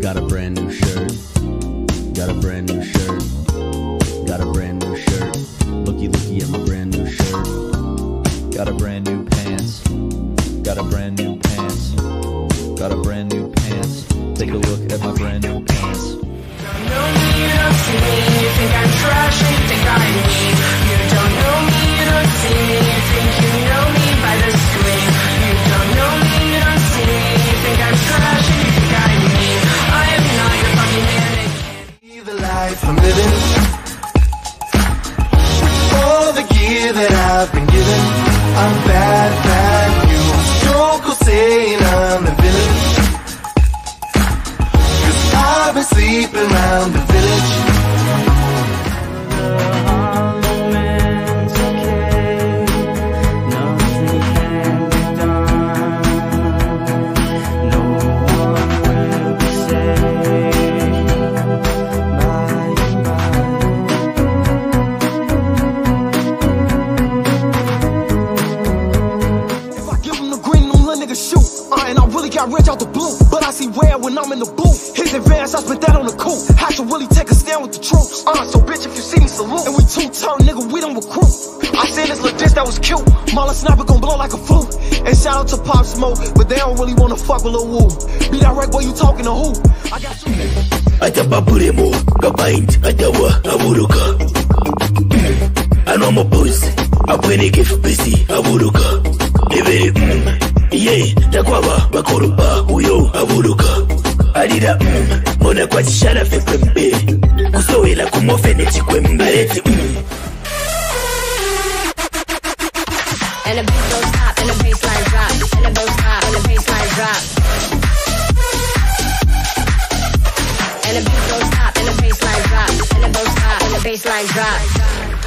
Got a brand new shirt. Got a brand new shirt. Got a brand new shirt. Looky, looky at my brand new shirt. Got a brand new pants. Got a brand new pants. Got a brand new pants. Take a look at my brand new pants. you don't see me. You think I'm trash you think I'm mean. Green, them little niggas shoot. Uh, and I really got rich out the blue. But I see red when I'm in the booth. His advance, I spit that on the coupe. Had to really take a stand with the troops. Uh, so bitch, if you see me, salute. And we two turn, nigga, we don't recruit. I seen this little dish that was cute. Marlon Sniper gon' blow like a flute. And shout out to Pop Smoke, but they don't really wanna fuck with Lil Woo. Be direct, boy, you talking to who? I got you. atabapulemo kapaint atawa aburuka ano amaposi akweneka fpc aburuka ebere mm. ye takwaba bakoropa uyo aburuka alira mm. mona kwatishara fepembe kusowela. And the beat goes stop, and the bassline drop, and the goes and the bassline drop. And the beat goes stop, and the bassline drop, and the goes stop, and the bassline drop.